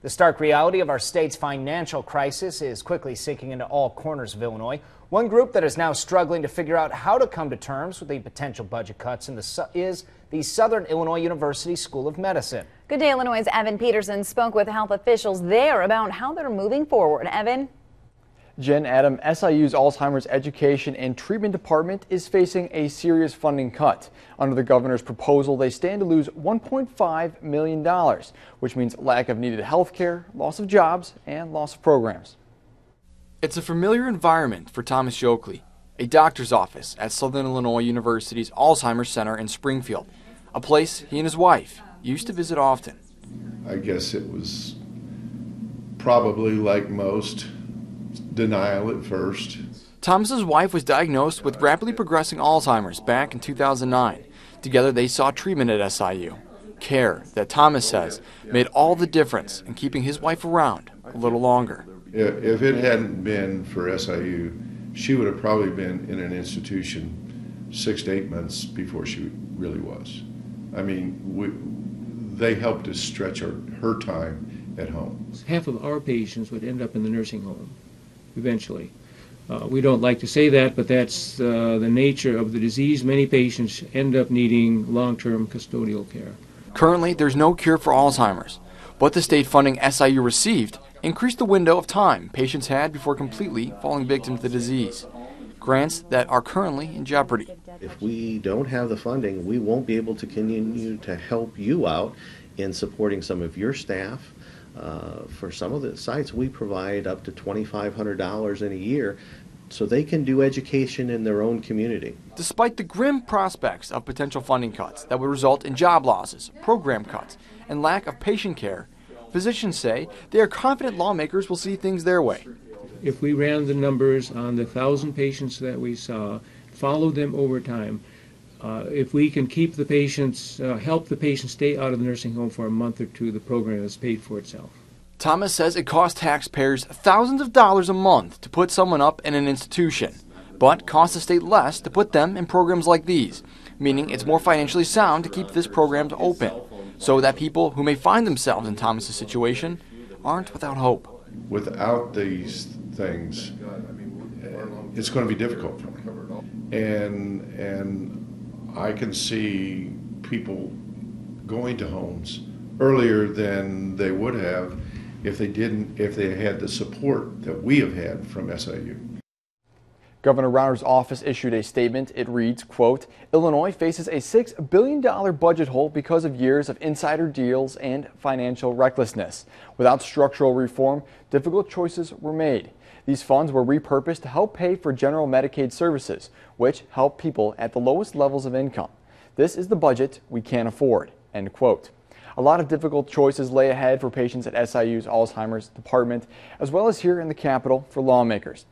The stark reality of our state's financial crisis is quickly sinking into all corners of Illinois. One group that is now struggling to figure out how to come to terms with the potential budget cuts in the, is the Southern Illinois University School of Medicine. Good Day Illinois' Evan Peterson spoke with health officials there about how they're moving forward. Evan? Jen Adam, SIU's Alzheimer's Education and Treatment Department is facing a serious funding cut. Under the governor's proposal, they stand to lose $1.5 million, which means lack of needed health care, loss of jobs, and loss of programs. It's a familiar environment for Thomas Yokley, a doctor's office at Southern Illinois University's Alzheimer's Center in Springfield, a place he and his wife used to visit often. I guess it was probably like most denial at first. Thomas's wife was diagnosed with rapidly progressing Alzheimer's back in 2009. Together, they sought treatment at SIU. Care that Thomas says made all the difference in keeping his wife around a little longer. If it hadn't been for SIU, she would have probably been in an institution six to eight months before she really was. I mean, we, they helped us stretch her, her time at home. Half of our patients would end up in the nursing home eventually. Uh, we don't like to say that, but that's uh, the nature of the disease. Many patients end up needing long-term custodial care. Currently, there's no cure for Alzheimer's, but the state funding SIU received increased the window of time patients had before completely falling victim to the disease. Grants that are currently in jeopardy. If we don't have the funding, we won't be able to continue to help you out in supporting some of your staff uh, for some of the sites, we provide up to $2,500 in a year so they can do education in their own community. Despite the grim prospects of potential funding cuts that would result in job losses, program cuts, and lack of patient care, physicians say they are confident lawmakers will see things their way. If we ran the numbers on the thousand patients that we saw, followed them over time, uh, if we can keep the patients, uh, help the patients stay out of the nursing home for a month or two, the program has paid for itself. Thomas says it costs taxpayers thousands of dollars a month to put someone up in an institution, but costs the state less to put them in programs like these, meaning it's more financially sound to keep this program open, so that people who may find themselves in Thomas's situation aren't without hope. Without these things, it's going to be difficult for me. And and I can see people going to homes earlier than they would have if they didn't if they had the support that we have had from SIU. Governor Rauner's office issued a statement. It reads, quote, Illinois faces a $6 billion budget hole because of years of insider deals and financial recklessness. Without structural reform, difficult choices were made. These funds were repurposed to help pay for general Medicaid services, which help people at the lowest levels of income. This is the budget we can't afford. End quote. A lot of difficult choices lay ahead for patients at SIU's Alzheimer's department, as well as here in the Capitol for lawmakers.